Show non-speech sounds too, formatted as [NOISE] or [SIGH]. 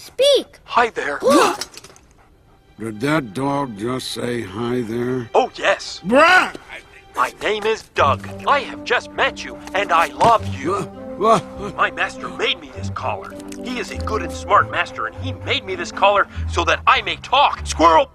Speak! Hi there. [GASPS] Did that dog just say hi there? Oh, yes. Bruh! My name is Doug. I have just met you, and I love you. [LAUGHS] My master made me this collar. He is a good and smart master, and he made me this collar so that I may talk. Squirrel!